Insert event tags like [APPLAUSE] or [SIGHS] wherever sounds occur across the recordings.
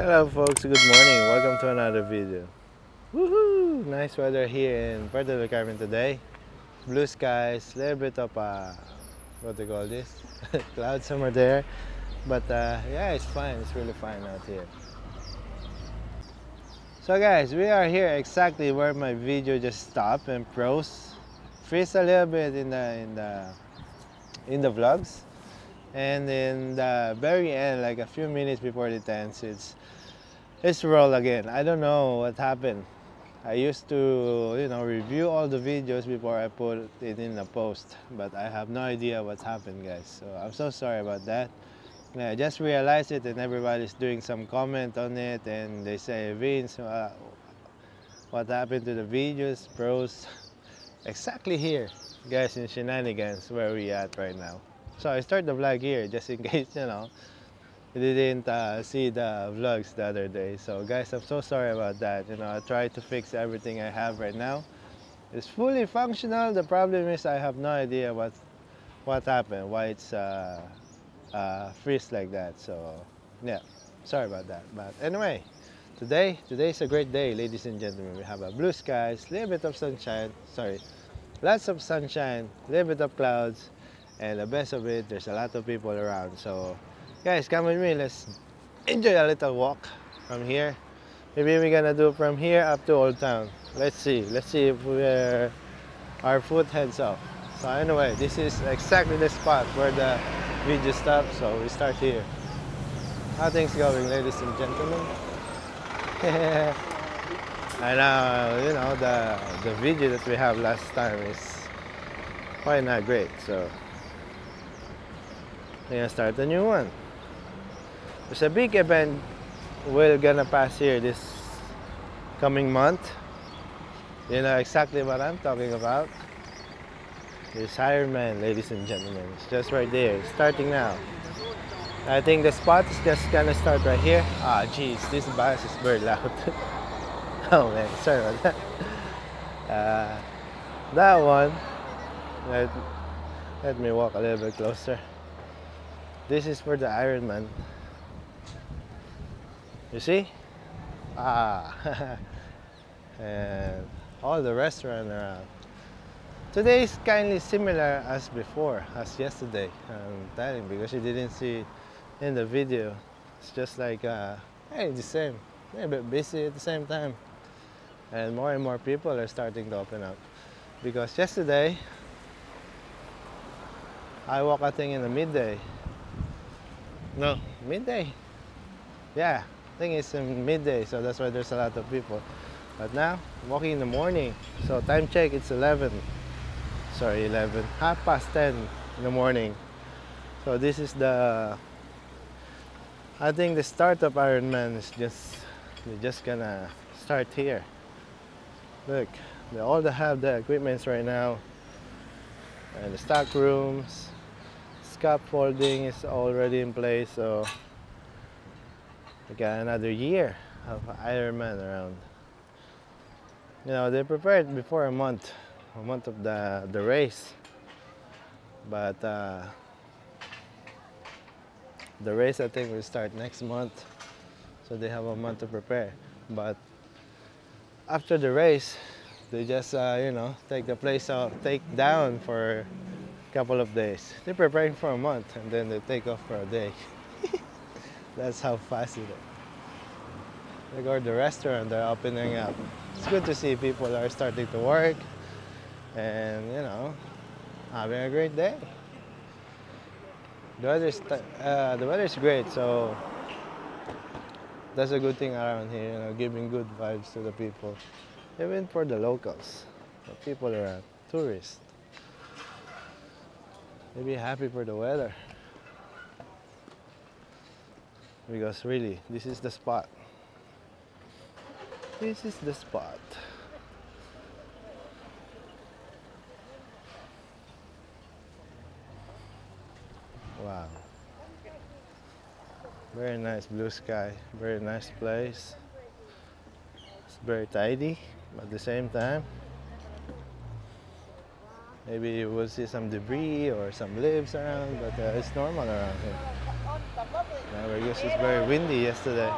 Hello folks, good morning. Welcome to another video. Woohoo! Nice weather here in Puerto del Carmen today. Blue skies, little bit of uh, what do you call this? [LAUGHS] Clouds somewhere there. But uh, yeah, it's fine. It's really fine out here. So guys, we are here exactly where my video just stopped and froze. Freeze a little bit in the in the in the vlogs and in the very end like a few minutes before the dance it's it's roll again. I don't know what happened. I used to you know review all the videos before i put it in the post but i have no idea what's happened guys. So i'm so sorry about that. Yeah, I just realized it and everybody's doing some comment on it and they say Vince uh, what happened to the videos bros? [LAUGHS] Exactly here guys in shenanigans where we at right now so I start the vlog here just in [LAUGHS] case, you know, you didn't uh, see the vlogs the other day. So guys, I'm so sorry about that. You know, I try to fix everything I have right now. It's fully functional. The problem is I have no idea what what happened, why it's uh, uh, freeze like that. So yeah, sorry about that. But anyway, today today's a great day, ladies and gentlemen. We have a blue skies, a little bit of sunshine. Sorry, lots of sunshine, little bit of clouds and the best of it there's a lot of people around so guys come with me. Let's enjoy a little walk from here. Maybe we're gonna do from here up to old town. Let's see. Let's see if where our foot heads off so anyway this is exactly the spot where the video stops so we start here. How things going ladies and gentlemen? [LAUGHS] I know you know the the video that we have last time is quite not great so gonna start a new one. There's a big event we're gonna pass here this coming month. You know exactly what I'm talking about. This Ironman, ladies and gentlemen. It's just right there, It's starting now. I think the spot is just gonna start right here. Ah, jeez, this bus is very loud. [LAUGHS] oh man, sorry about that. [LAUGHS] Uh, that one, let, let me walk a little bit closer. This is for the Ironman. You see? Ah, [LAUGHS] and all the restaurant around. Today is kindly similar as before, as yesterday. I'm telling because you didn't see in the video. It's just like, uh, hey, the same. A bit busy at the same time. And more and more people are starting to open up. Because yesterday, I walk I think in the midday no, midday. Yeah, I think it's um, midday, so that's why there's a lot of people. But now, walking in the morning. So time check, it's 11. Sorry, 11. Half past 10 in the morning. So this is the, I think the start of Ironman is just, we're just gonna start here. Look, they all have the equipments right now. And the stock rooms, scaffolding is already in place, so we got another year of Ironman around. You know, they prepared before a month, a month of the, the race. But uh, the race I think will start next month, so they have a month to prepare. But after the race, they just uh, you know take the place out, take down for couple of days. They're preparing for a month and then they take off for a day. [LAUGHS] That's how fast it is. They go to the restaurant, they're opening up. It's good to see people are starting to work and, you know, having a great day. The weather's, uh, the weather's great, so that's a good thing around here, you know, giving good vibes to the people. Even for the locals, the people around, tourists. Maybe happy for the weather. Because really, this is the spot. This is the spot. Wow. Very nice blue sky. Very nice place. It's very tidy, but at the same time, Maybe will see some debris or some leaves around, but uh, it's normal around here. Now, because it's very windy yesterday.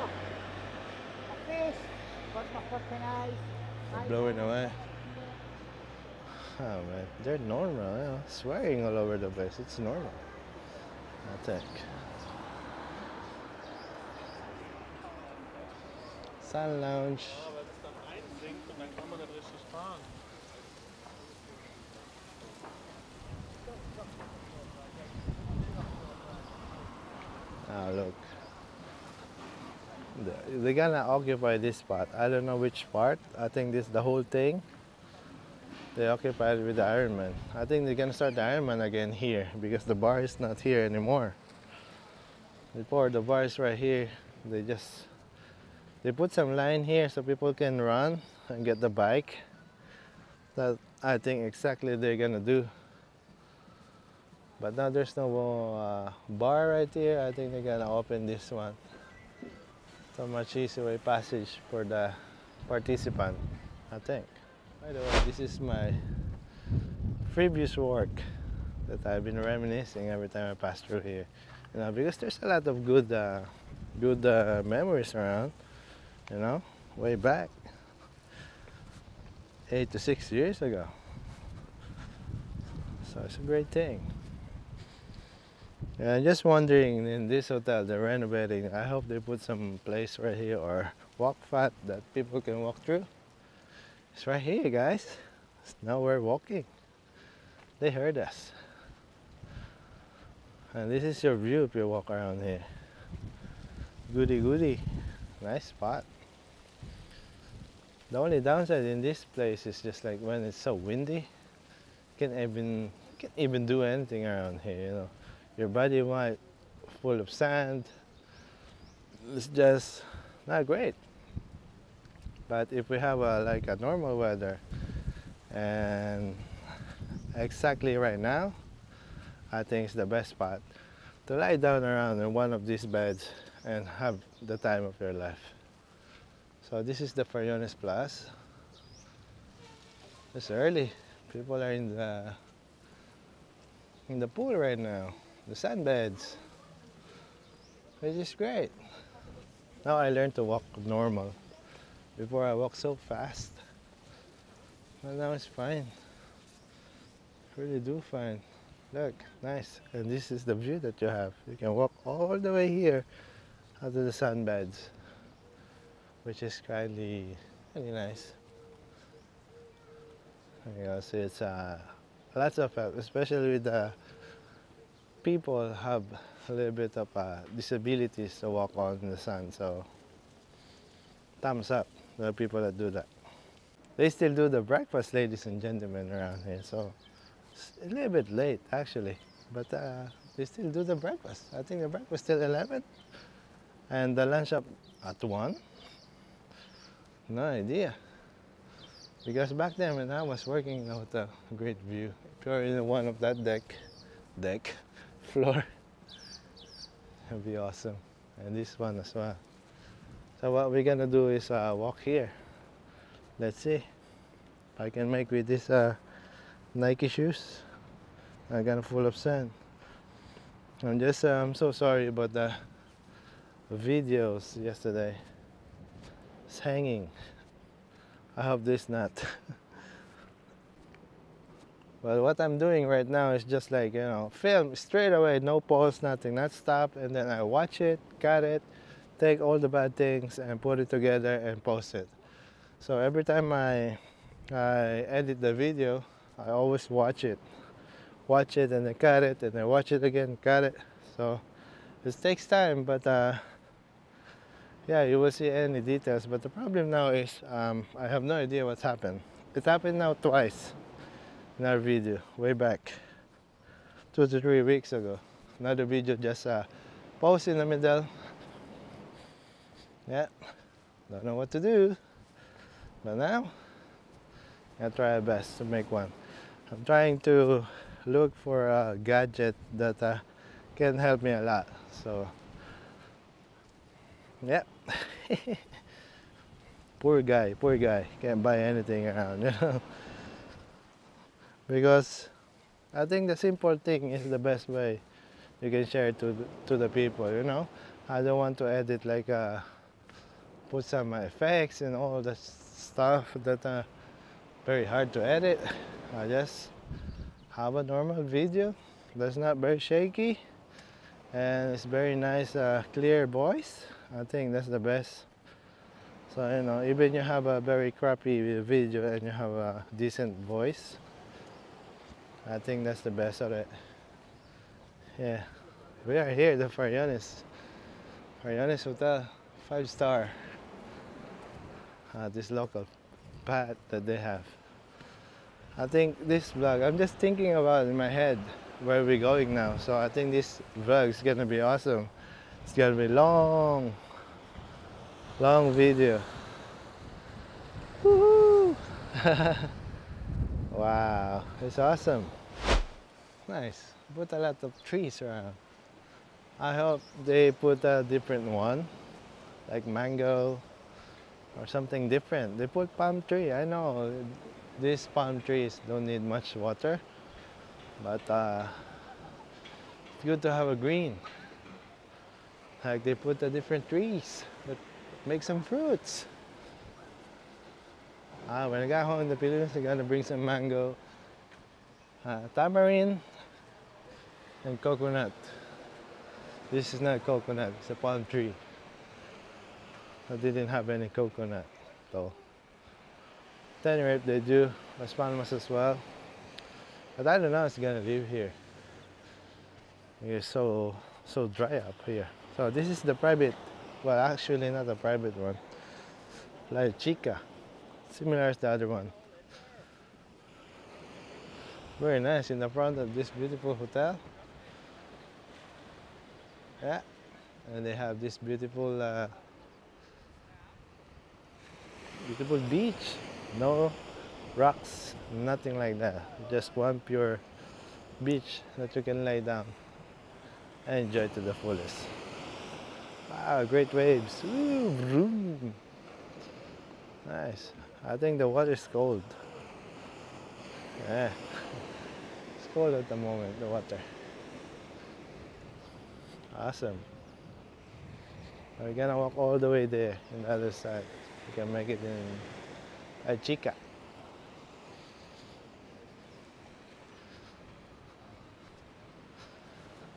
blowing away. Oh man, they're normal. Know, swearing all over the place. It's normal. I think. Sun Lounge. Oh look. They're gonna occupy this part. I don't know which part. I think this the whole thing. They occupied with the Ironman. I think they're gonna start the Ironman again here because the bar is not here anymore. Before the bar is right here. They just they put some line here so people can run and get the bike. That I think exactly they're gonna do. But now there's no uh, bar right here. I think they're gonna open this one. So much easier way passage for the participant, I think. By the way, this is my previous work that I've been reminiscing every time I pass through here. You know, because there's a lot of good, uh, good uh, memories around. You know, way back, eight to six years ago. So it's a great thing. Yeah, I'm just wondering in this hotel they're renovating. I hope they put some place right here or walk path that people can walk through. It's right here, guys. now we're walking. They heard us. And this is your view if you walk around here. Goody goody. Nice spot. The only downside in this place is just like when it's so windy, can't even can't even do anything around here, you know your body might full of sand. It's just not great. But if we have a, like a normal weather and exactly right now I think it's the best spot to lie down around in one of these beds and have the time of your life. So this is the Fariones Plus. It's early. People are in the in the pool right now the sand sandbeds, which is great. Now I learned to walk normal. Before I walked so fast, but now it's fine. Really do fine. Look, nice. And this is the view that you have. You can walk all the way here out to the sandbeds, which is kindly, really nice. You know, so it's uh, lots of, especially with the people have a little bit of uh, disabilities to walk on in the sun. So thumbs up the people that do that. They still do the breakfast, ladies and gentlemen, around here. So it's a little bit late actually, but uh, they still do the breakfast. I think the breakfast till 11 and the lunch up at 1. No idea. Because back then when I was working in the hotel, great view. If you're in one of that deck, deck, floor. [LAUGHS] It'll be awesome. And this one as well. So what we're gonna do is uh, walk here. Let's see if I can make with these uh, Nike shoes. I'm gonna full of sand. I'm just uh, I'm so sorry about the videos yesterday. It's hanging. I hope this not. [LAUGHS] But what I'm doing right now is just like, you know, film straight away, no pause, nothing, not stop, and then I watch it, cut it, take all the bad things and put it together and post it. So every time I, I edit the video, I always watch it. Watch it and then cut it and then watch it again, cut it. So it takes time, but uh, yeah, you will see any details. But the problem now is um, I have no idea what's happened. It happened now twice another video way back. Two to three weeks ago. Another video just uh, pause in the middle. Yeah. Don't know what to do. But now I try my best to make one. I'm trying to look for a gadget that uh, can help me a lot so. Yeah. [LAUGHS] Poor guy poor guy. Can't buy anything around you know because I think the simple thing is the best way you can share it to to the people. You know, I don't want to edit like uh, put some effects and all that stuff that are very hard to edit. I just have a normal video that's not very shaky and it's very nice uh, clear voice. I think that's the best. So you know, even you have a very crappy video and you have a decent voice, I think that's the best of it. Yeah, we are here, the Fariones. Fariones Hotel, five star. Uh, this local pad that they have. I think this vlog, I'm just thinking about in my head where we're going now. So I think this vlog is gonna be awesome. It's gonna be long, long video. [LAUGHS] wow, it's awesome. Nice. Put a lot of trees around. I hope they put a different one, like mango or something different. They put palm tree. I know these palm trees don't need much water, but uh, it's good to have a green. Like they put the different trees that make some fruits. Ah, when I got home in the Philippines, I gotta bring some mango, uh, tamarind, and coconut. This is not coconut, it's a palm tree. I didn't have any coconut though. Tenerife they do, Las Palmas as well. But I don't know it's gonna live here. It's so so dry up here. So this is the private, well actually not a private one. Playa Chica, similar as the other one. Very nice in the front of this beautiful hotel. Yeah, and they have this beautiful, uh, beautiful beach. No rocks, nothing like that. Just one pure beach that you can lay down and enjoy to the fullest. Wow, great waves. Ooh, vroom. Nice. I think the water is cold. Yeah. [LAUGHS] It's cold at the moment, the water. Awesome. We're gonna walk all the way there in the other side. We can make it in Achica.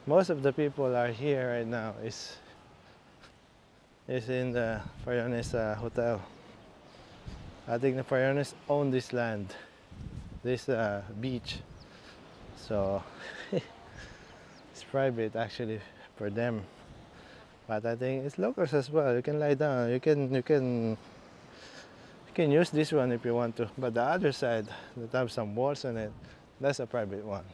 Most of the people are here right now is is in the Fariones uh, hotel. I think the Fariones own this land, this uh, beach. So [LAUGHS] it's private actually for them. But I think it's locals as well. You can lie down. You can you can you can use this one if you want to. But the other side that have some walls on it, that's a private one.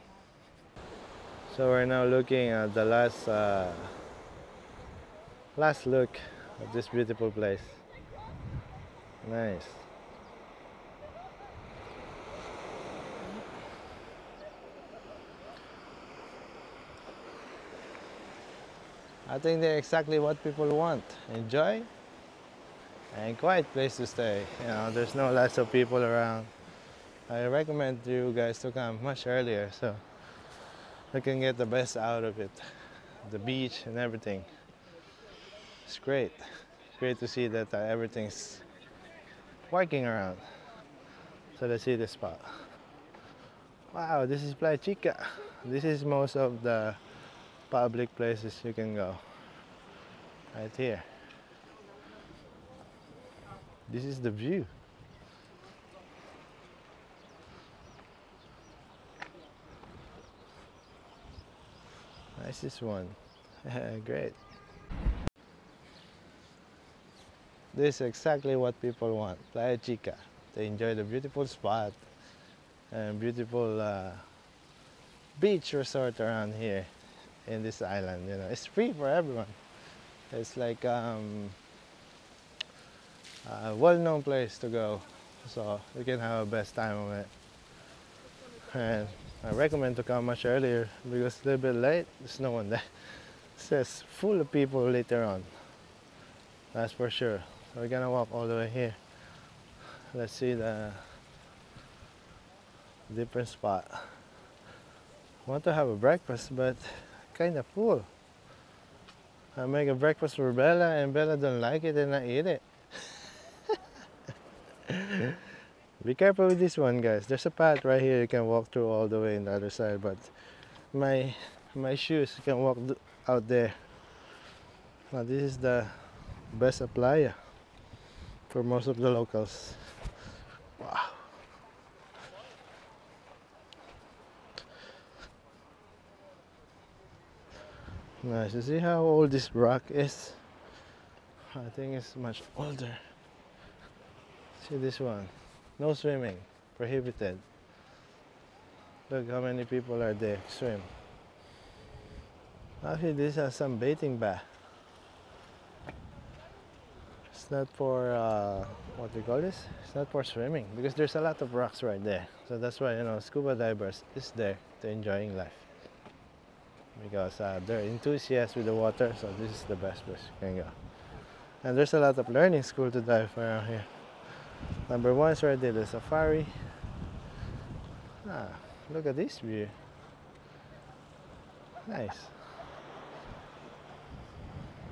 So we're now looking at the last uh, last look at this beautiful place. Nice. I think they're exactly what people want. Enjoy and quiet place to stay. You know, there's no lots of people around. I recommend you guys to come much earlier so you can get the best out of it. The beach and everything. It's great. Great to see that uh, everything's working around. So let's see the spot. Wow, this is Playa Chica. This is most of the public places you can go. Right here. This is the view. Nicest one. [LAUGHS] Great. This is exactly what people want. Playa Chica. They enjoy the beautiful spot and beautiful uh, beach resort around here in this island. You know, it's free for everyone. It's like um, a well-known place to go, so you can have a best time of it. And I recommend to come much earlier because a little bit late. There's no one there. It says full of people later on. That's for sure. So we're gonna walk all the way here. Let's see the different spot. Want to have a breakfast, but kind of full. I make a breakfast for Bella and Bella don't like it and I eat it. [LAUGHS] Be careful with this one, guys. There's a path right here. You can walk through all the way in the other side, but my my shoes can walk out there. Now this is the best playa for most of the locals. Wow. Nice. You see how old this rock is? I think it's much older. See this one. No swimming. Prohibited. Look how many people are there. Swim. Actually, this has some bathing bath. It's not for uh, what do you call this? It's not for swimming because there's a lot of rocks right there. So that's why you know scuba divers is there to enjoying life because uh, they're enthusiasts with the water. So this is the best place you can go. And there's a lot of learning school to dive around here. Number one is right there, the safari. Ah, look at this view. Nice.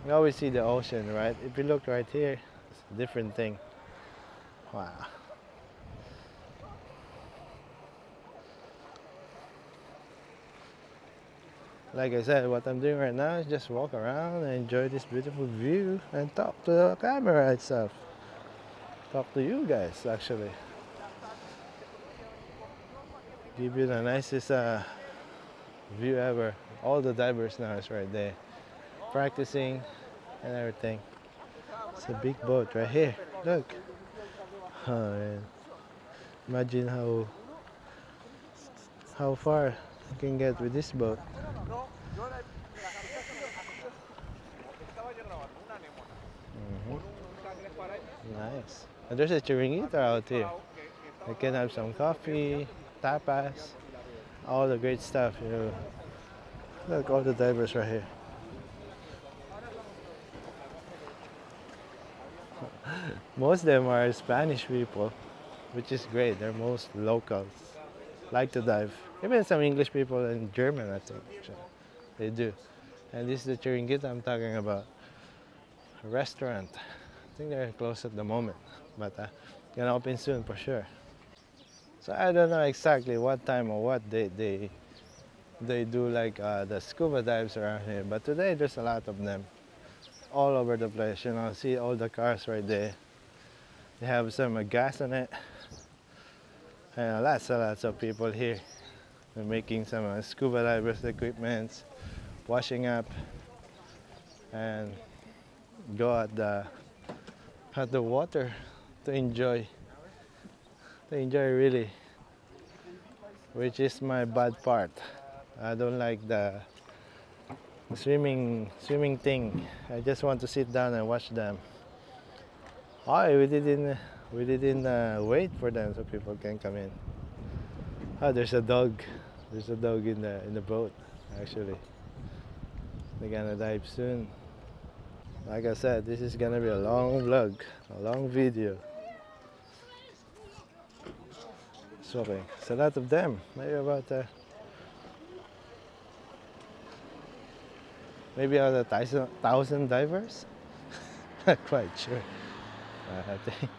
You always see the ocean, right? If you look right here, it's a different thing. Wow. Like I said, what I'm doing right now is just walk around and enjoy this beautiful view and talk to the camera itself. Talk to you guys, actually. Give you the nicest uh, view ever. All the divers now is right there practicing and everything. It's a big boat right here. Look. Oh, man. Imagine how how far you can get with this boat. Mhm. Nice. There's a chiringuito out here. You can have some coffee, tapas, all the great stuff. You know. Look, all the divers right here. [LAUGHS] most of them are Spanish people, which is great. They're most locals, like to dive. Even some English people and German, I think, they do. And this is the Chiringuito I'm talking about. A restaurant. I think they're closed at the moment, but uh, gonna open soon for sure. So I don't know exactly what time or what they they they do like uh, the scuba dives around here, but today there's a lot of them all over the place. You know, see all the cars right there. They have some uh, gas in it. And lots and lots of people here. They're making some uh, scuba divers equipment, washing up, and go at the at the water to enjoy. To enjoy really, which is my bad part. I don't like the swimming swimming thing. I just want to sit down and watch them. Oh, we didn't we didn't uh, wait for them so people can come in. Oh, there's a dog. There's a dog in the in the boat actually. They're gonna dive soon. Like I said, this is gonna be a long vlog, a long video. Sorry, it's a lot of them. Maybe about uh, maybe about a thousand, thousand divers. Not [LAUGHS] quite sure. I think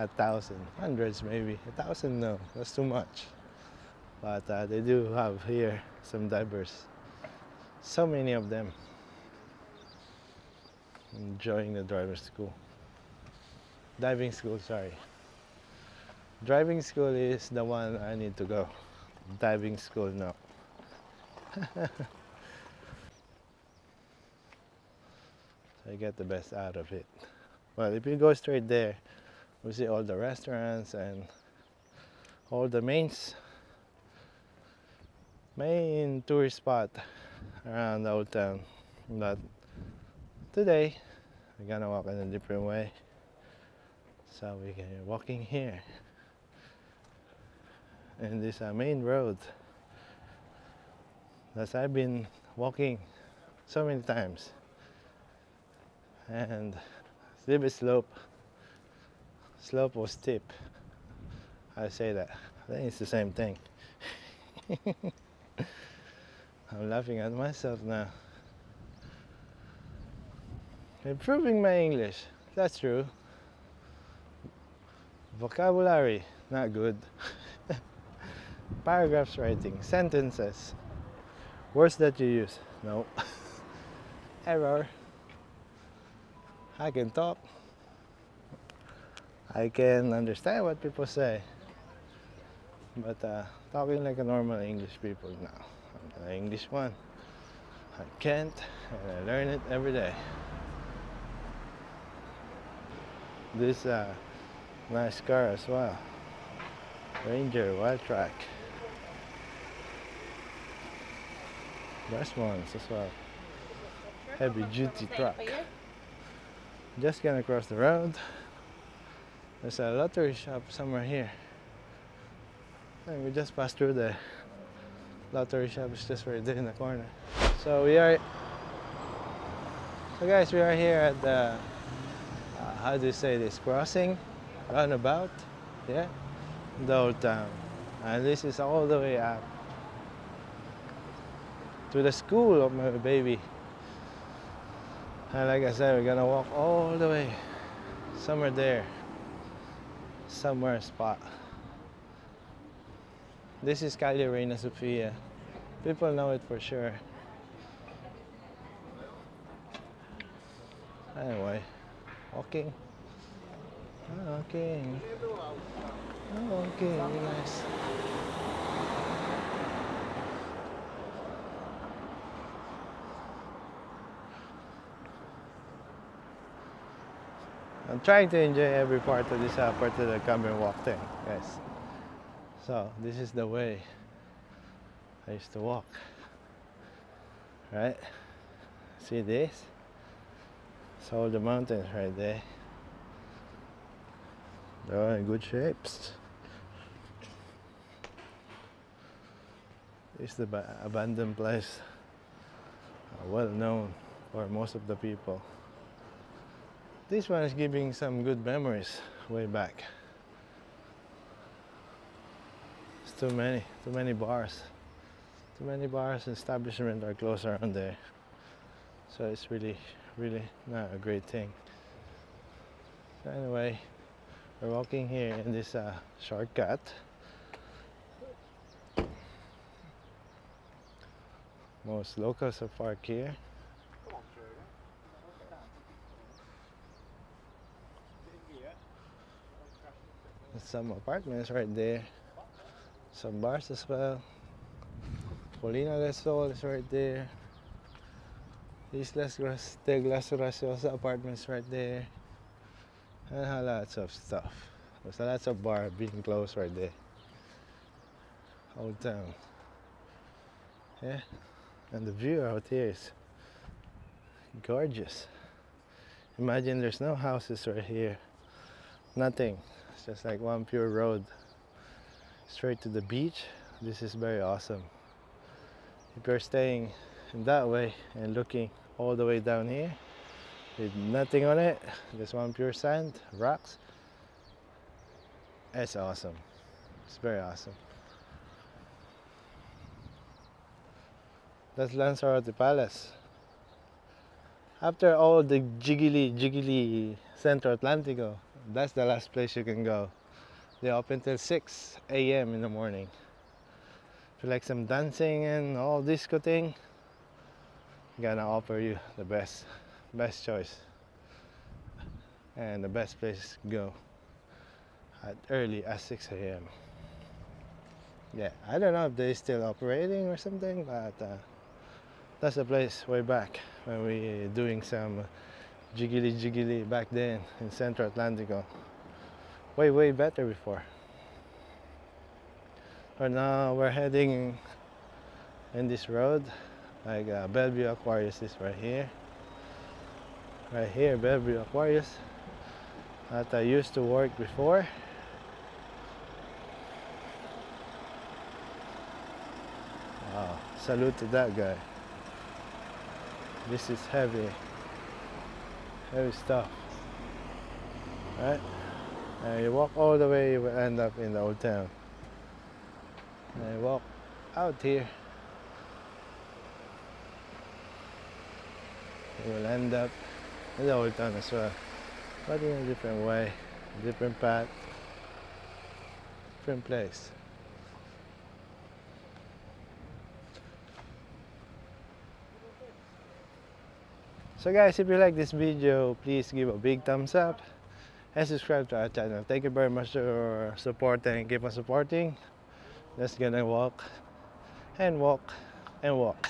a thousand, hundreds maybe. A thousand, no, that's too much. But uh, they do have here some divers. So many of them enjoying the driver school. Diving school, sorry. Driving school is the one I need to go. Diving school, no. [LAUGHS] I get the best out of it. Well, if you go straight there, we see all the restaurants and all the mains, main tourist spot around old town. But today, we're gonna walk in a different way. So we can walking here in this uh, main road that I've been walking so many times and slippery slope slope or steep I say that. I think it's the same thing. [LAUGHS] I'm laughing at myself now. Improving my English. That's true. Vocabulary not good. [LAUGHS] Paragraphs writing sentences. Words that you use. No. [LAUGHS] Error. I can talk I can understand what people say but uh, talking like a normal English people now I'm an English one. I can't and I learn it every day. This uh, nice car as well. Ranger Wildtrak Best ones as well. Heavy duty truck. Just gonna cross the road there's a lottery shop somewhere here. And we just passed through the lottery shop. Is just right there in the corner. So we are so guys we are here at the uh, how do you say this? Crossing roundabout yeah? The old town. And this is all the way up to the school of my baby. And like I said we're gonna walk all the way somewhere there somewhere spot. This is Calle Reina Sofia. People know it for sure. Anyway walking. Walking walking guys I'm trying to enjoy every part of this uh, part of the come and walk thing, guys. So this is the way I used to walk. Right? See this? It's all the mountains right there. They're in good shapes. It's the abandoned place, uh, well known for most of the people. This one is giving some good memories way back. It's too many, too many bars. Too many bars and establishments are closed around there. So it's really, really not a great thing. So anyway, we're walking here in this uh, shortcut. Most locals are parked here. Some apartments right there. Some bars as well. Polina del Sol is right there. Islas Gras- de Las apartments right there. And lots of stuff. There's lots of bar being closed right there. Old town. Yeah. And the view out here is gorgeous. Imagine there's no houses right here. Nothing. It's just like one pure road straight to the beach. This is very awesome. If you're staying in that way and looking all the way down here with nothing on it, just one pure sand, rocks, it's awesome. It's very awesome. That's Lanzarote Palace. After all the jiggly jiggly Centro Atlantico, that's the last place you can go. They open till 6 a.m. in the morning. If you like some dancing and all disco thing, I'm gonna offer you the best, best choice and the best place to go at early at 6 a.m. Yeah, I don't know if they're still operating or something, but uh, that's the place way back when we doing some jiggly jiggly back then in Central Atlantico. Way way better before. But now we're heading in this road, like uh, Bellevue Aquarius is right here. Right here, Bellevue Aquarius. That I used to work before. Wow, salute to that guy. This is heavy, heavy stuff. Right? And you walk all the way, you will end up in the old town. And you walk out here, you will end up in the old town as well. But in a different way, different path, different place. So guys, if you like this video, please give a big thumbs up and subscribe to our channel. Thank you very much for supporting. Keep on supporting. Just gonna walk and walk and walk.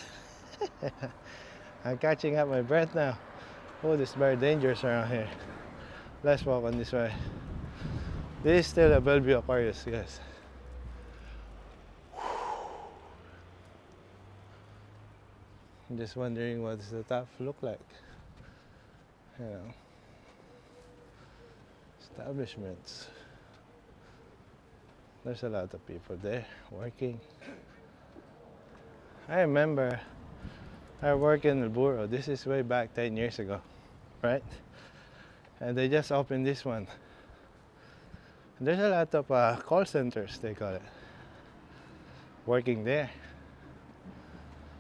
[LAUGHS] I'm catching up my breath now. Oh, this is very dangerous around here. Let's walk on this way. This is still a Bellevue Aquarius, guys. I'm just wondering what does the top look like. You know, establishments. There's a lot of people there working. I remember I worked in the bureau. This is way back 10 years ago, right? And they just opened this one. There's a lot of uh, call centers, they call it, working there.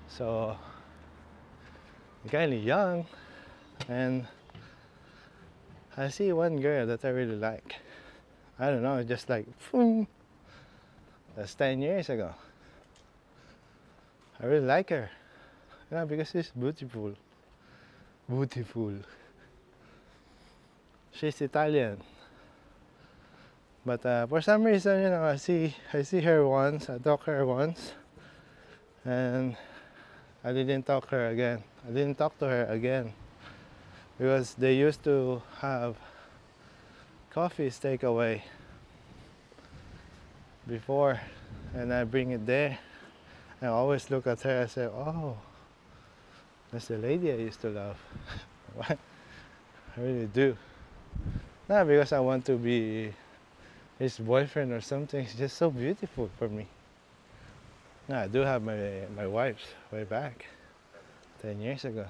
So, kind of young, and I see one girl that I really like. I don't know, just like. That's 10 years ago. I really like her. Yeah, because she's beautiful. Beautiful. She's Italian. But uh, for some reason, you know, I see I see her once, I talk her once, and I didn't talk her again. I didn't talk to her again because they used to have coffees takeaway before, and I bring it there. I always look at her. I say, "Oh, that's the lady I used to love." [LAUGHS] what? I really do. Not because I want to be his boyfriend or something. It's just so beautiful for me. No, I do have my my wife's way back, ten years ago.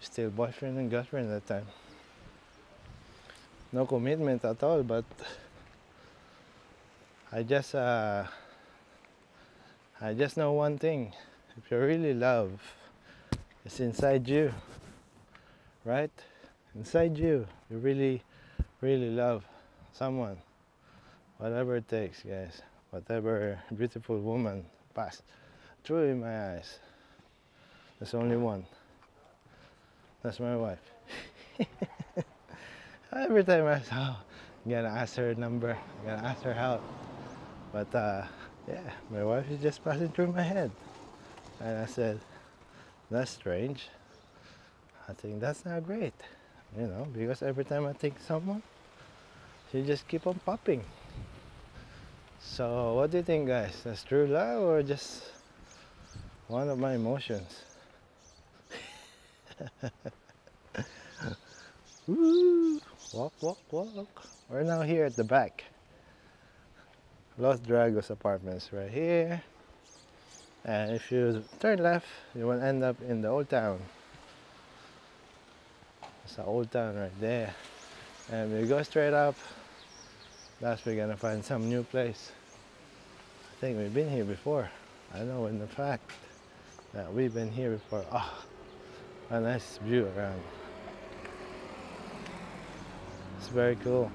Still boyfriend and girlfriend at that time. No commitment at all, but I just uh, I just know one thing. If you really love, it's inside you, right? Inside you, you really, really love someone whatever it takes, guys. Whatever beautiful woman passed through in my eyes. There's only one. That's my wife. [LAUGHS] Every time I saw, I'm gonna ask her number, I'm gonna ask her out. But uh, yeah, my wife is just passing through my head. And I said, that's strange. I think that's not great, you know, because every time I think someone, she just keep on popping. So, what do you think, guys? That's true love or just one of my emotions? [LAUGHS] Woo! Walk, walk, walk. We're now here at the back. Los Dragos Apartments right here. And if you turn left, you will end up in the old town. It's the old town right there. And we go straight up, that's we're gonna find some new place. I think we've been here before. I know in the fact that we've been here before. Oh, a nice view around. It's very cool.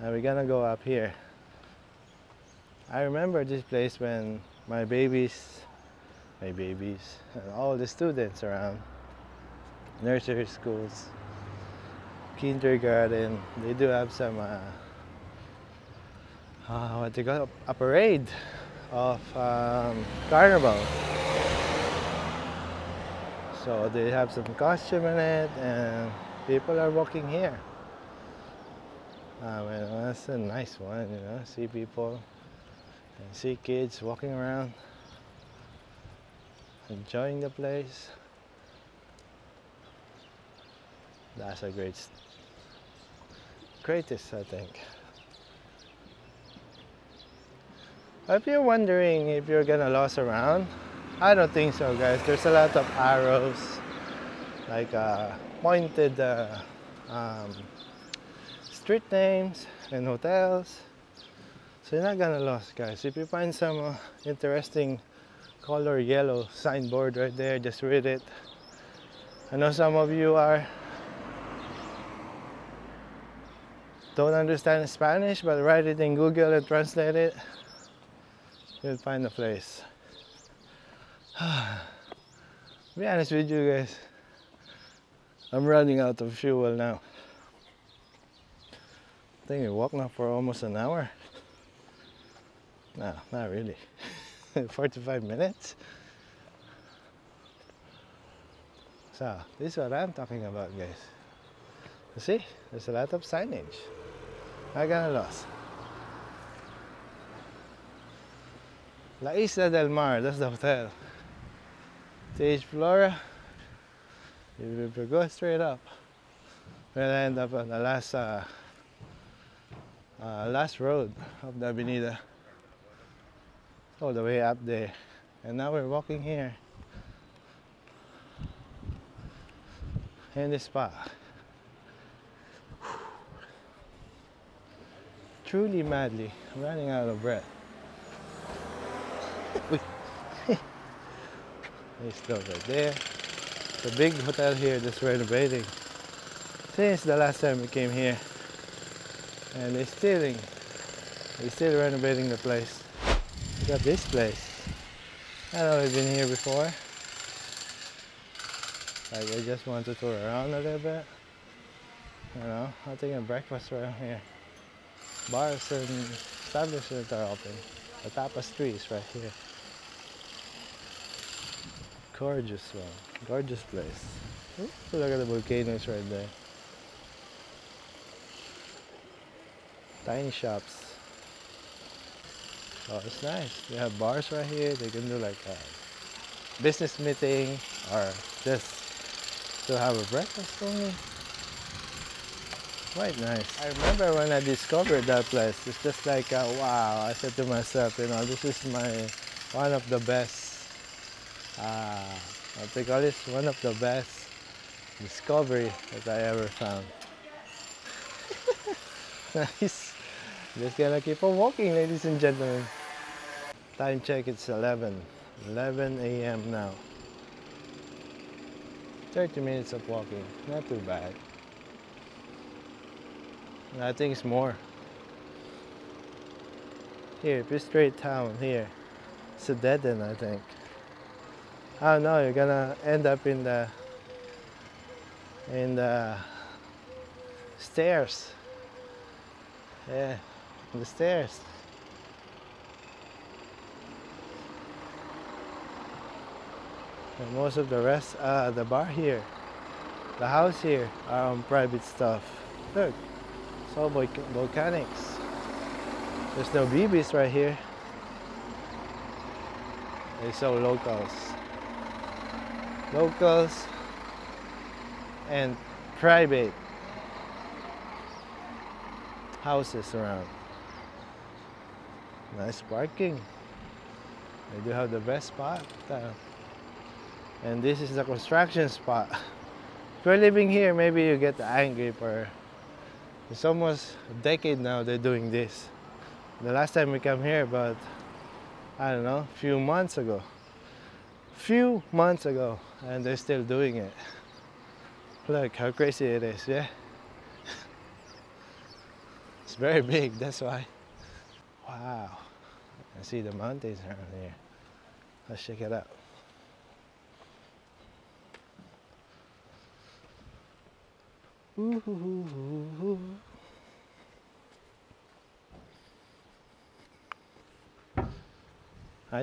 And we're gonna go up here. I remember this place when my babies, my babies, and all the students around, nursery schools, kindergarten, they do have some, uh, uh, what they call a parade of um, carnival. So they have some costume in it, and people are walking here. Uh, well, that's a nice one, you know. See people and see kids walking around, enjoying the place. That's a great greatest, I think. If you're wondering if you're gonna lose around, I don't think so, guys. There's a lot of arrows, like uh, pointed uh, um, street names and hotels. So you're not gonna lose, guys. If you find some uh, interesting color yellow signboard right there, just read it. I know some of you are don't understand Spanish, but write it in Google and translate it, you'll find the place. [SIGHS] be honest with you guys, I'm running out of fuel now. I think we walked now for almost an hour. No, not really. [LAUGHS] 45 minutes. So, this is what I'm talking about, guys. You see, there's a lot of signage. I got lost. La Isla del Mar, that's the hotel. Stage Flora. If you go straight up, we'll end up on the last uh, uh, last road of the Avenida. All the way up there. And now we're walking here in this spot. Truly madly running out of breath. There's stuff right there. The big hotel here that's renovating since the last time we came here. And they're still, they're still renovating the place. Look at this place. I know we've been here before. Like I just want to tour around a little bit. You know, I'll take a breakfast around here. Bars and establishments are open. The tapestry is right here. Gorgeous one. Gorgeous place. Ooh, look at the volcanoes right there. Tiny shops. Oh, it's nice. They have bars right here. They can do like a business meeting or just to have a breakfast only. Quite nice. I remember when I discovered that place. It's just like, uh, wow. I said to myself, you know, this is my one of the best uh, what they call this one of the best discovery that I ever found. [LAUGHS] nice. Just gonna keep on walking, ladies and gentlemen. Time check, it's 11. 11 a.m. now. 30 minutes of walking, not too bad. I think it's more. Here, you straight town here, it's a dead end, I think. I don't know, you're gonna end up in the in the stairs. Yeah, the stairs. And most of the rest, uh, the bar here, the house here are on private stuff. Look, it's all volcanics. There's no BBs right here. It's all locals. Locals and private houses around. Nice parking. They do have the best spot. Uh, and this is the construction spot. [LAUGHS] If you're living here, maybe you get angry for it's almost a decade now they're doing this. The last time we came here, but I don't know, a few months ago. Few months ago, and they're still doing it. Look how crazy it is, yeah? [LAUGHS] it's very big, that's why. Wow. I see the mountains around here. Let's check it out. I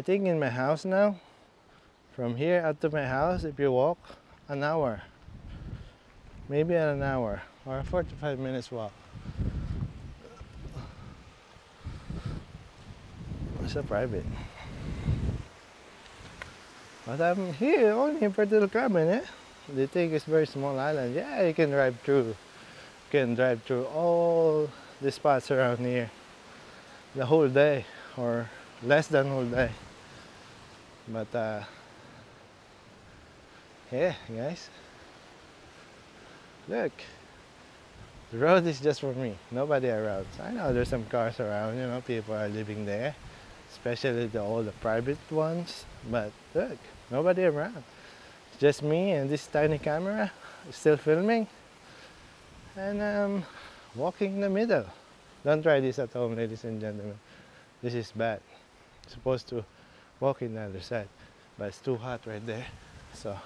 think in my house now, from here out to my house, if you walk, an hour. Maybe an hour or 45 minutes walk. It's a private. But I'm here only Puerto del Carmen, eh? They think it's very small island. Yeah, you can drive through. You can drive through all the spots around here the whole day or less than whole day. But uh, yeah, guys. Look, the road is just for me. Nobody around. I know there's some cars around. You know, people are living there, especially the all the private ones. But look, nobody around just me and this tiny camera still filming and um, walking in the middle. Don't try this at home, ladies and gentlemen. This is bad. Supposed to walk in the other side, but it's too hot right there. So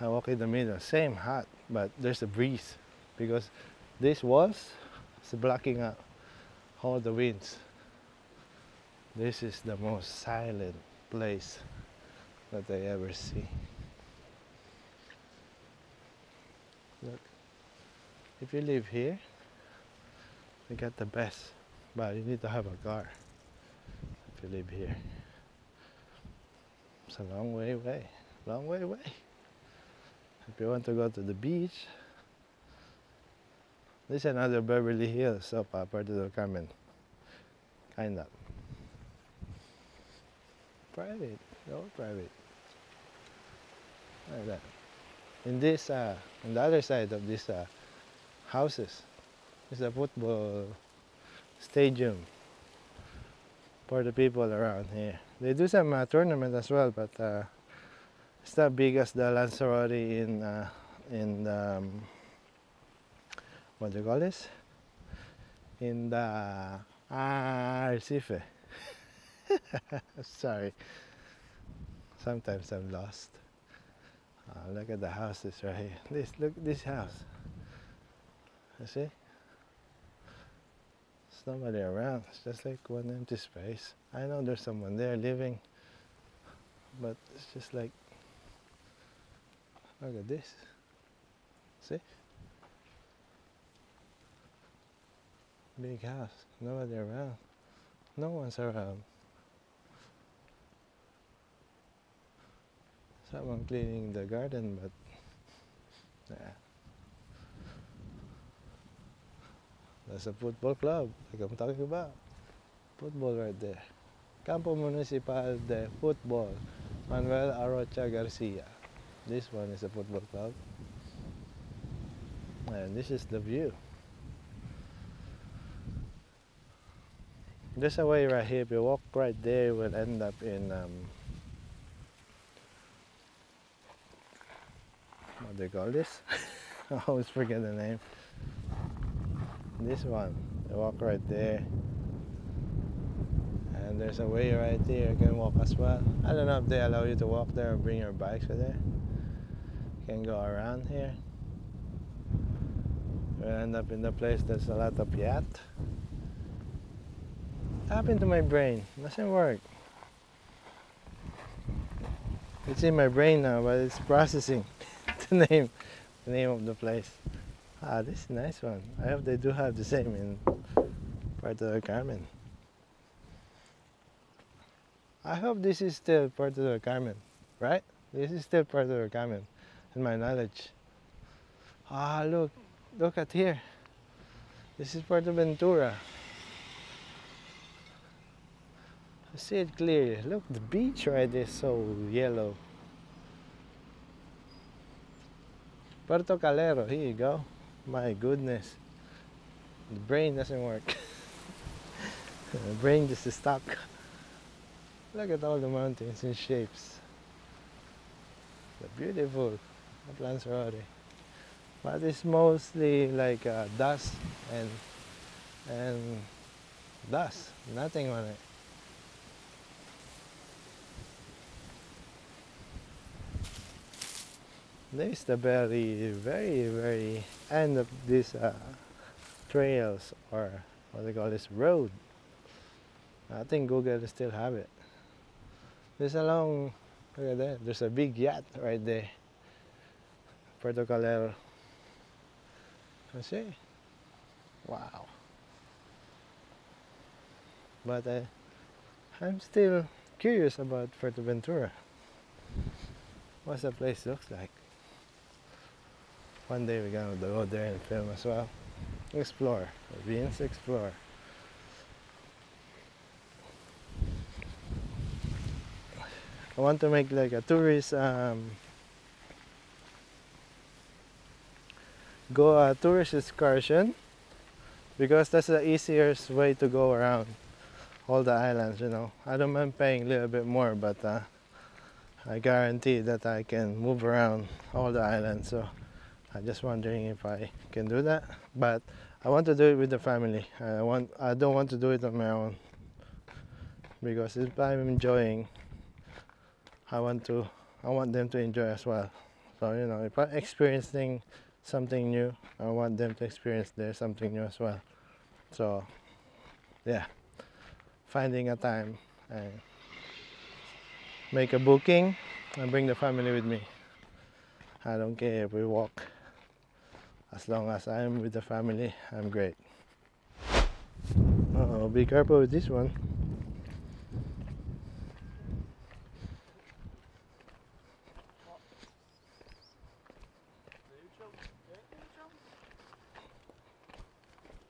I walk in the middle. Same hot, but there's a breeze because this walls is blocking out all the winds. This is the most silent place that I ever see. Look, if you live here, you get the best, but you need to have a car if you live here. It's a long way away, long way away. If you want to go to the beach, this is another Beverly Hills of uh, Puerto del Carmen. Kind of. Private, no private. Like that. In this, uh, on the other side of these uh, houses, is a football stadium for the people around here. They do some uh, tournament as well, but uh, it's not big as the Lanzarote in uh, in um, what do you call this? In the ah, [LAUGHS] Sorry. Sometimes I'm lost. Uh, look at the houses right here. This look this house. You see? There's nobody around. It's just like one empty space. I know there's someone there living, but it's just like look at this. See? Big house. Nobody around. No one's around. Someone cleaning the garden, but yeah. That's a football club, like I'm talking about. Football right there. Campo Municipal de Football, Manuel Arocha Garcia. This one is a football club. And this is the view. There's a way right here, if you walk right there, you will end up in um, call this? [LAUGHS] I always forget the name. This one, you walk right there. And there's a way right there, you can walk as well. I don't know if they allow you to walk there or bring your bikes with there. You can go around here. You'll end up in the place that's a lot of. What happened to my brain? Doesn't work. It's in my brain now, but it's processing the [LAUGHS] name, the name of the place. Ah, this is a nice one. I hope they do have the same in Puerto del Carmen. I hope this is still Puerto del Carmen, right? This is still Puerto del Carmen, in my knowledge. Ah, look, look at here. This is Fuerteventura. I see it clearly. Look, the beach right there so yellow. Puerto Calero, here you go. My goodness. The brain doesn't work. [LAUGHS] the brain just is stuck. Look at all the mountains and shapes. They're beautiful. Lanzarote. But it's mostly like uh, dust and and dust. Nothing on it. There's the very, very, very end of this uh, trails or what they call this road. I think Google still have it. There's a long, look at that, there's a big yacht right there. Puerto Calero. You see? Wow. But uh, I'm still curious about Fuerteventura. What's the place looks like? One day we're gonna go there and film as well. Explore. Vince Explore. I want to make like a tourist um, go a tourist excursion because that's the easiest way to go around all the islands you know I don't mind paying a little bit more but uh, I guarantee that I can move around all the islands so I'm just wondering if I can do that, but I want to do it with the family. I want I don't want to do it on my own because if I'm enjoying, I want to I want them to enjoy as well. So you know, if I'm experiencing something new, I want them to experience there something new as well. So yeah, finding a time and make a booking and bring the family with me. I don't care if we walk. As long as I'm with the family, I'm great. Uh oh, be careful with this one.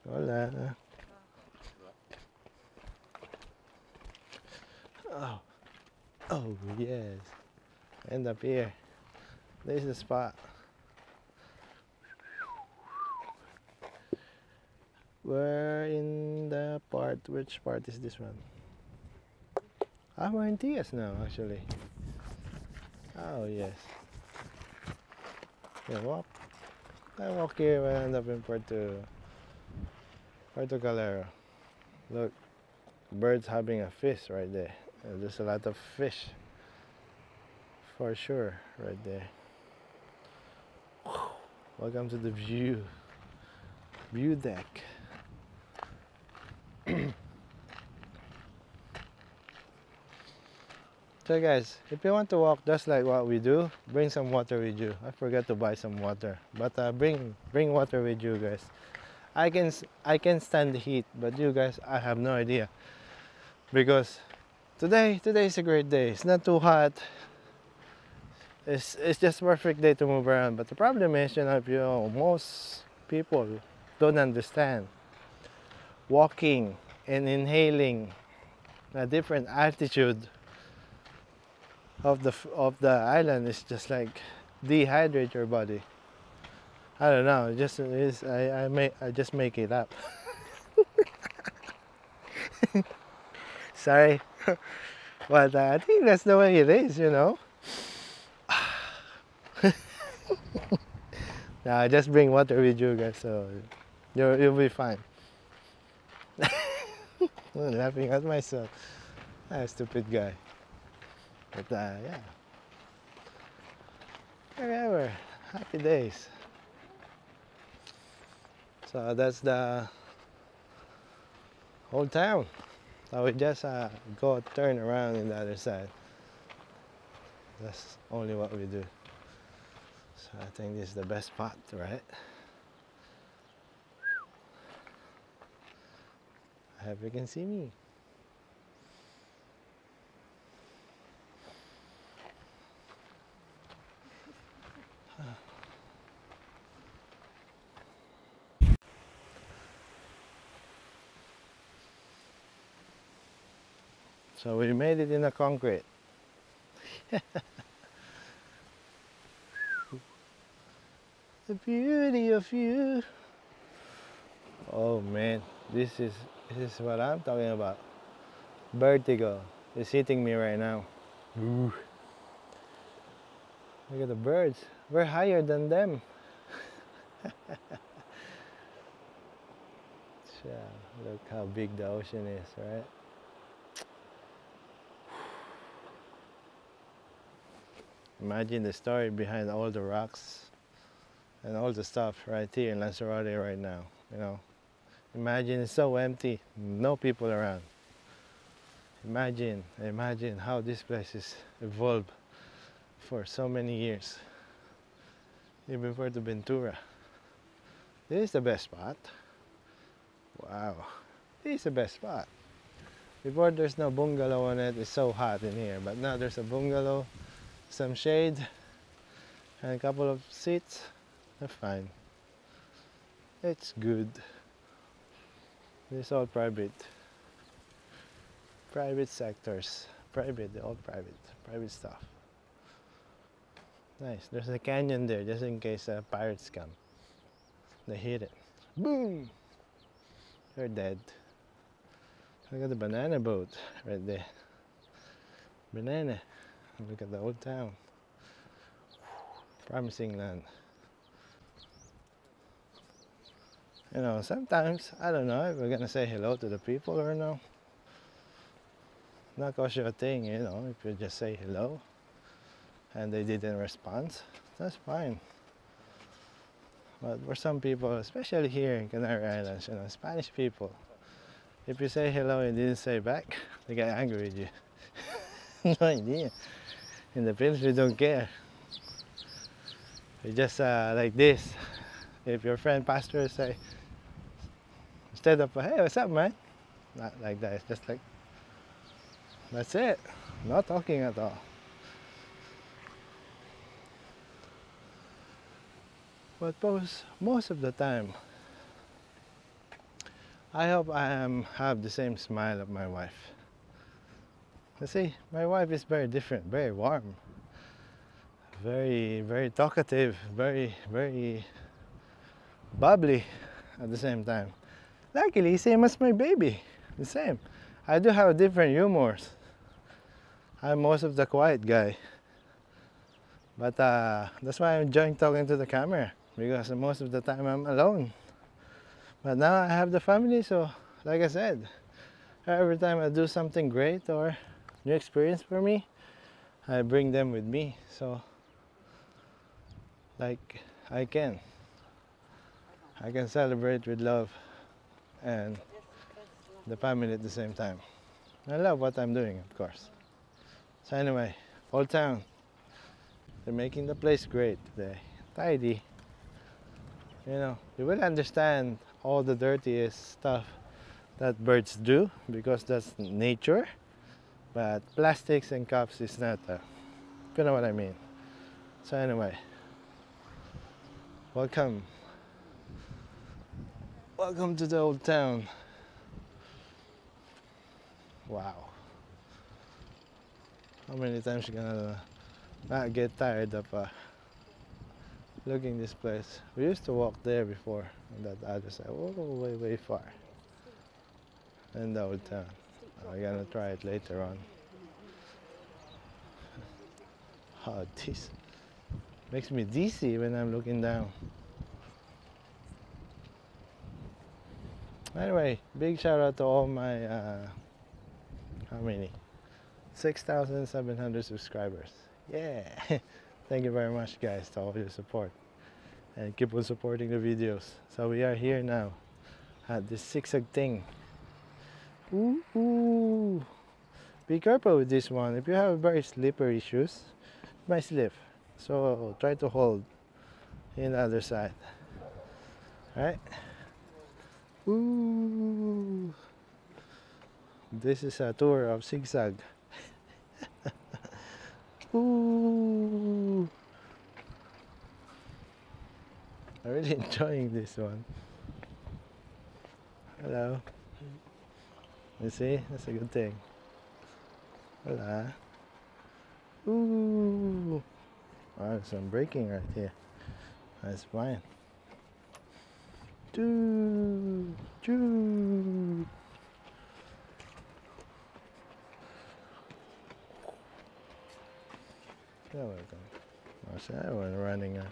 Hola. Oh, oh yes. End up here. This is the spot. We're in the part, which part is this one? Ah, we're in Tias now, actually. Oh, yes. Yeah, walk. I walk here I end up in Puerto, Puerto Calero. Look, birds having a feast right there. Uh, There's a lot of fish. For sure, right there. Welcome to the view. View deck. So guys, if you want to walk just like what we do, bring some water with you. I forgot to buy some water, but uh, bring bring water with you guys. I can I can stand the heat, but you guys, I have no idea because today today is a great day. It's not too hot. It's it's just perfect day to move around. But the problem is, you know, you know, most people don't understand walking and inhaling a different altitude of the of the island is just like dehydrate your body. I don't know. Just is. I I make I just make it up. [LAUGHS] Sorry, but uh, I think that's the way it is. You know. [LAUGHS] Nah, just bring water with you guys, so you'll you'll be fine. I'm [LAUGHS] laughing at myself. Ah, stupid guy. But uh, yeah. Whatever. Happy days. So that's the whole town. So we just uh, go turn around in the other side. That's only what we do. So I think this is the best spot, right? I hope you can see me. So we made it in the concrete. [LAUGHS] the beauty of you. Oh man, this is this is what I'm talking about. Vertigo is hitting me right now. Ooh. Look at the birds. We're higher than them. [LAUGHS] Look how big the ocean is, right? Imagine the story behind all the rocks and all the stuff right here in Lanzarote right now. You know, imagine it's so empty, no people around. Imagine, imagine how this place has evolved for so many years. Even Fuerteventura. This is the best spot. Wow, this is the best spot. Before there's no bungalow on it, it's so hot in here. But now there's a bungalow, some shade, and a couple of seats. They're fine. It's good. It's all private. Private sectors. Private, they're all private. Private stuff. Nice. There's a canyon there just in case uh, pirates come. They hit it. Boom! They're dead. Look at the banana boat right there. Banana. Look at the old town. Promising land. you know, sometimes I don't know if we're gonna say hello to the people or no. Not cause your thing, you know, if you just say hello and they didn't respond, that's fine. But for some people, especially here in Canary Islands, you know, Spanish people, if you say hello and didn't say back, they get angry with you. [LAUGHS] no idea. In the Philippines, we don't care. We just uh, like this. If your friend pastor say, instead of, hey, what's up, man? Not like that. It's just like, that's it. Not talking at all. But most, most of the time, I hope I am have the same smile of my wife. You see, my wife is very different, very warm, very, very talkative, very, very bubbly at the same time. Luckily, same as my baby, the same. I do have different humors. I'm most of the quiet guy. But uh, that's why I'm enjoying talking to the camera because most of the time I'm alone. But now I have the family, so like I said, every time I do something great or new experience for me, I bring them with me. So like I can. I can celebrate with love and the family at the same time. I love what I'm doing, of course. So anyway, Old Town. They're making the place great today. Tidy. You know, you will understand all the dirtiest stuff that birds do because that's nature. But plastics and cups is not. Uh, you know what I mean. So anyway, welcome. Welcome to the old town. Wow. How many times you gonna not get tired of uh, looking this place? We used to walk there before on that other side, oh, way, way far. In the old town. I'm gonna try it later on. Oh, [LAUGHS] this makes me dizzy when I'm looking down. Anyway, big shout out to all my, uh, how many? 6,700 subscribers. Yeah! [LAUGHS] Thank you very much guys to all your support. And keep on supporting the videos. So we are here now at this zigzag thing. Ooh, ooh. Be careful with this one. If you have very slippery shoes, it might slip. So try to hold in the other side. Alright? Ooh. This is a tour of zigzag. [LAUGHS] Ooh. I'm really [LAUGHS] enjoying this one. Hello. You see? That's a good thing. Hola. Ooh. Wow, some braking right here. Ah, That's fine. Choo. Choo. You're welcome. I said I was running out.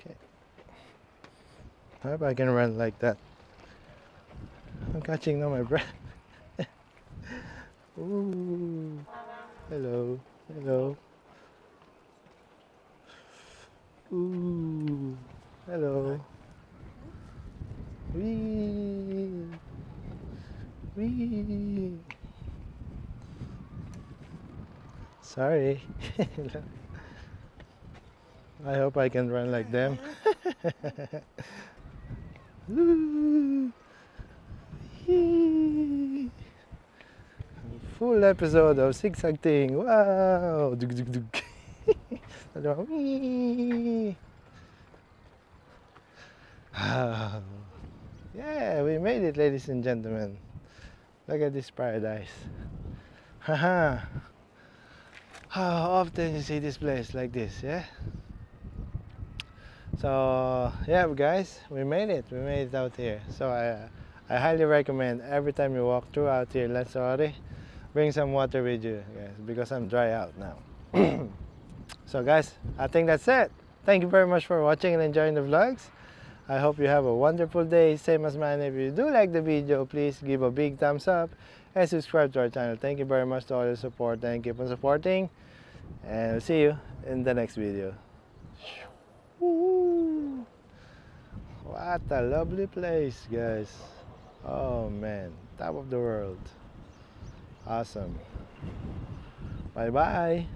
Okay. I hope I can run like that. I'm catching on my breath. [LAUGHS] Ooh. Hello. Hello. Ooh. Hello. Wee. Wee. Sorry. [LAUGHS] I hope I can run like them. [LAUGHS] [LAUGHS] Full episode of zigzag thing. Wow. [LAUGHS] yeah, we made it, ladies and gentlemen. Look at this paradise. [LAUGHS] Haha. How often you see this place like this, yeah? So yeah, guys, we made it. We made it out here. So I, I highly recommend every time you walk through out here, Lanzarote, bring some water with you, guys, because I'm dry out now. [CLEARS THROAT] so guys, I think that's it. thank you very much for watching and enjoying the vlogs. I hope you have a wonderful day. Same as mine. If you do like the video, please give a big thumbs up and subscribe to our channel. Thank you very much to all your support and keep on supporting. And we'll see you in the next video. What a lovely place, guys. Oh man, top of the world. Awesome. Bye bye.